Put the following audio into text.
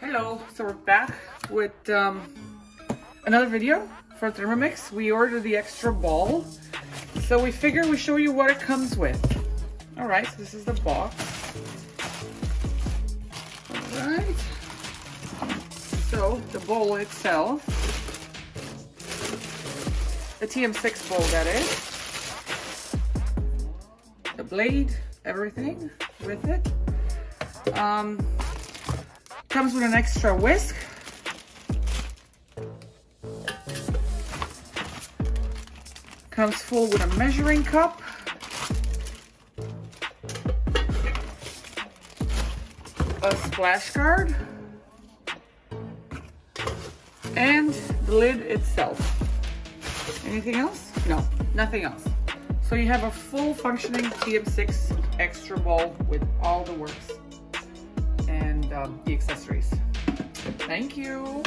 Hello, so we're back with um, another video for Thermomix. We ordered the extra ball, so we figure we show you what it comes with. All right, so this is the box. All right. So the bowl itself, the TM6 bowl that is, blade, everything with it. Um, comes with an extra whisk. Comes full with a measuring cup. A splash guard. And the lid itself. Anything else? No, nothing else. So you have a full functioning TM6 extra bowl with all the works and um, the accessories. Thank you.